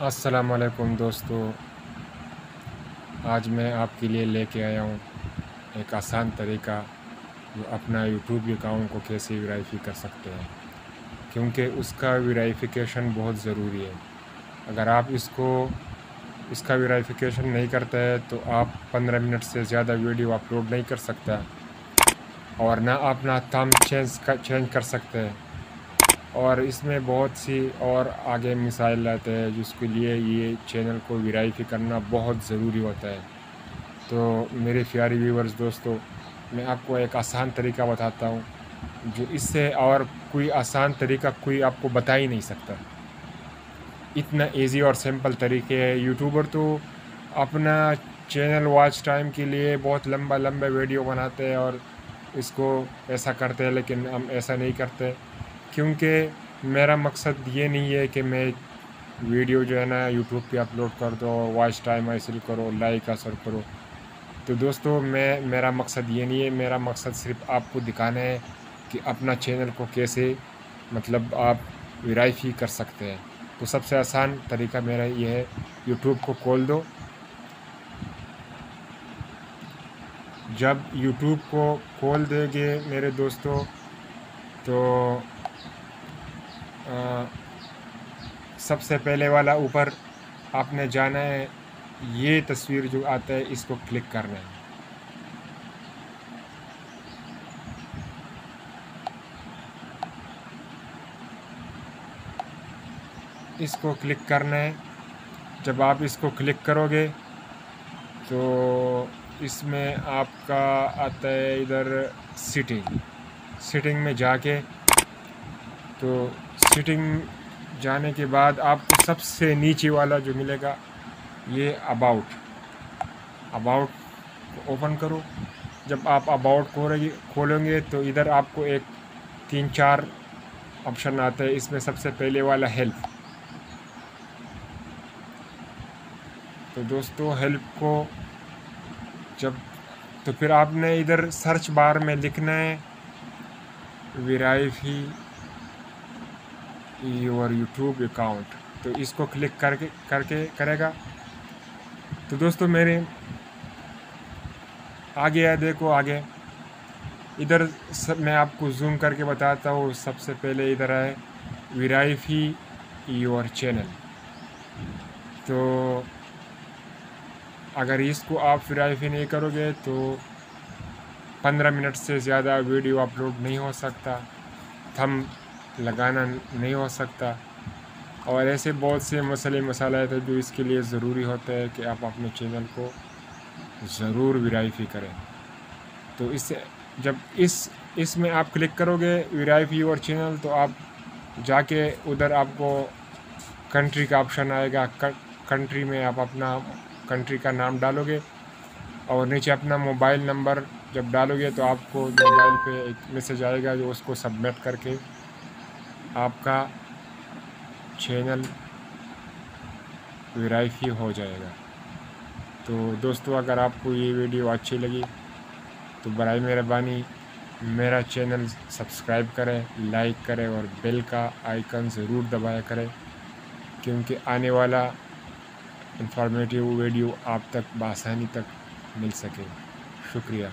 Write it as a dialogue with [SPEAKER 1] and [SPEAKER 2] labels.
[SPEAKER 1] असलकुम दोस्तों। आज मैं आपके लिए लेके आया हूँ एक आसान तरीका जो अपना यूट्यूब अकाउंट को कैसे वेरीफाई कर सकते हैं। क्योंकि उसका वेरीफिकेशन बहुत ज़रूरी है। अगर आप इसको, इसका वेरीफिकेशन नहीं करते हैं तो आप 15 मिनट से ज़्यादा वीडियो अपलोड नहीं कर सकता। और ना अपना थम चेंज कर चेंज कर सकते हैं। और इसमें बहुत सी और आगे मिसाइल रहते हैं जिसके लिए ये चैनल को वेरीफाई करना बहुत ज़रूरी होता है। तो मेरे प्यारे व्यूवर्स दोस्तों, मैं आपको एक आसान तरीका बताता हूँ, जो इससे और कोई आसान तरीका कोई आपको बता ही नहीं सकता। इतना इजी और सिंपल तरीके है। यूट्यूबर तो अपना चैनल वॉच टाइम के लिए बहुत लंबा लंबा वीडियो बनाते हैं और इसको ऐसा करते हैं, लेकिन हम ऐसा नहीं करते। क्योंकि मेरा मकसद ये नहीं है कि मैं वीडियो जो है ना यूट्यूब पे अपलोड कर दो वॉच टाइम हासिल करो लाइक असर करो। तो दोस्तों, मैं, मेरा मकसद ये नहीं है, मेरा मकसद सिर्फ़ आपको दिखाना है कि अपना चैनल को कैसे मतलब आप वेरीफाई कर सकते हैं। तो सबसे आसान तरीका मेरा ये है यूट्यूब को खोल दो। जब यूट्यूब को खोल देंगे मेरे दोस्तों तो सबसे पहले वाला ऊपर आपने जाना है, ये तस्वीर जो आता है, इसको क्लिक करना है। इसको क्लिक करना है। जब आप इसको क्लिक करोगे तो इसमें आपका आता है इधर सिटिंग सिटिंग में जाके तो सीटिंग जाने के बाद आपको सबसे नीचे वाला जो मिलेगा, ये अबाउट अबाउट ओपन करो। जब आप अबाउट खोलेंगे तो इधर आपको एक तीन चार ऑप्शन आते हैं। इसमें सबसे पहले वाला हेल्प तो दोस्तों हेल्प को जब तो फिर आपने इधर सर्च बार में लिखना है विराइफी योर यूट्यूब अकाउंट तो इसको क्लिक करके करके करेगा। तो दोस्तों मेरे आगे है, देखो आगे। इधर सब, मैं आपको जूम करके बताता हूँ। सबसे पहले इधर है विराइफी योर चैनल तो अगर इसको आप वेरीफाई नहीं करोगे तो पंद्रह मिनट से ज़्यादा वीडियो अपलोड नहीं हो सकता। थम लगाना नहीं हो सकता। और ऐसे बहुत से मसले मसाला है जो इसके लिए ज़रूरी होता है कि आप अपने चैनल को ज़रूर वेरीफाई करें। तो इससे जब इस, इसमें आप क्लिक करोगे वेरीफाई और चैनल तो आप जाके उधर आपको कंट्री का ऑप्शन आएगा। कंट्री में आप अपना, कंट्री का नाम डालोगे और नीचे अपना मोबाइल नंबर जब डालोगे तो आपको मोबाइल पे एक मैसेज आएगा जो उसको सबमिट करके आपका चैनल वेरीफाई हो जाएगा। तो दोस्तों, अगर आपको ये वीडियो अच्छी लगी तो बर मेहरबानी। मेरा चैनल सब्सक्राइब करें लाइक करें और बेल का आइकन ज़रूर दबाया करें, क्योंकि आने वाला इंफॉर्मेटिव वीडियो आप तक बसानी तक मिल सके। शुक्रिया।